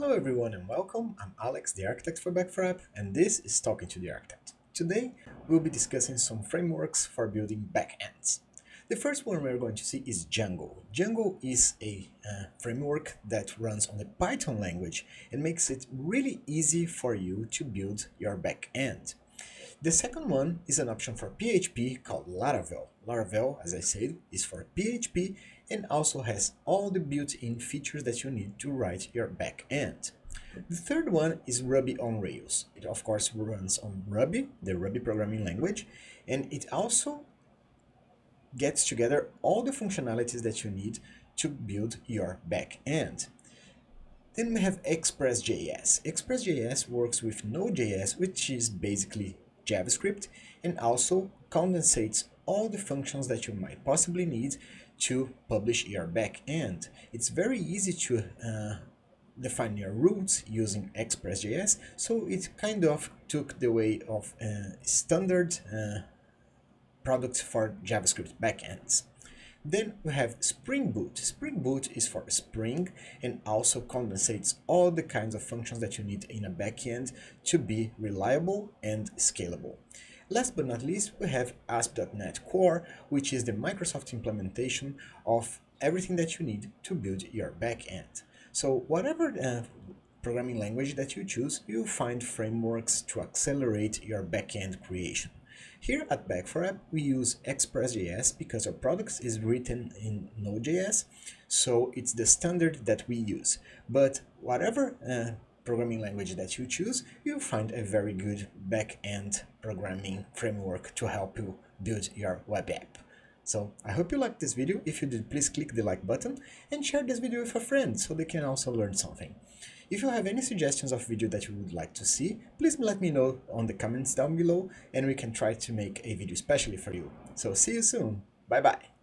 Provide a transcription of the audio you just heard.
Hello everyone and welcome. I'm Alex, the architect for Back4App, and this is Talking to the Architect. Today, we'll be discussing some frameworks for building backends. The first one we're going to see is Django. Django is a uh, framework that runs on the Python language and makes it really easy for you to build your backend. The second one is an option for PHP called Laravel. Laravel, as I said, is for PHP and also has all the built-in features that you need to write your backend. The third one is Ruby on Rails. It of course runs on Ruby, the Ruby programming language, and it also gets together all the functionalities that you need to build your backend. Then we have Express.js. Express.js works with Node.js, which is basically JavaScript, and also condensates all the functions that you might possibly need to publish your backend. It's very easy to uh, define your routes using Express.js, so it kind of took the way of uh, standard uh, products for JavaScript backends. Then we have Spring Boot. Spring Boot is for Spring and also condensates all the kinds of functions that you need in a backend to be reliable and scalable. Last but not least, we have ASP.NET Core, which is the Microsoft implementation of everything that you need to build your backend. So whatever uh, programming language that you choose, you'll find frameworks to accelerate your backend creation. Here at Back4App, we use Express.js because our product is written in Node.js, so it's the standard that we use. But whatever uh, programming language that you choose, you'll find a very good back-end programming framework to help you build your web app. So I hope you liked this video. If you did, please click the like button and share this video with a friend so they can also learn something. If you have any suggestions of video that you would like to see, please let me know on the comments down below and we can try to make a video specially for you. So see you soon. Bye bye.